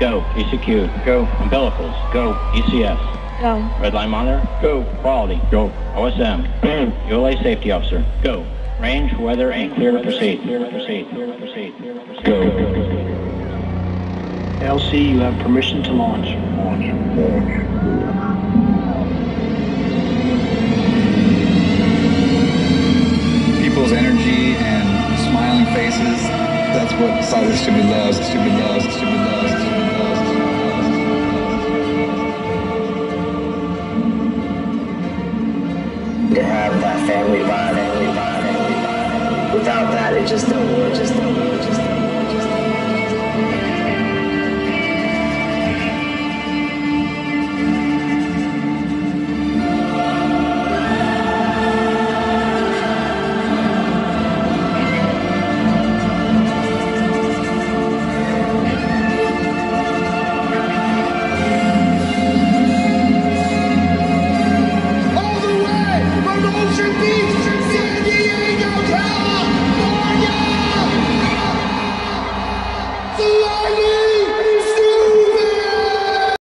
Go. ECQ. Go. Umbilicals. Go. ECS. Go. Red line monitor. Go. Quality. Go. OSM. Go. ULA safety officer. Go. Range, weather, and clear to proceed. Clear to proceed. Clear to proceed. Proceed. Go. LC, you have permission to launch. People's energy and smiling faces, that's what Slightly Stoopid loves, Stoopid loves, Stoopid loves, Stoopid to have that family bond. Without that, it just don't work.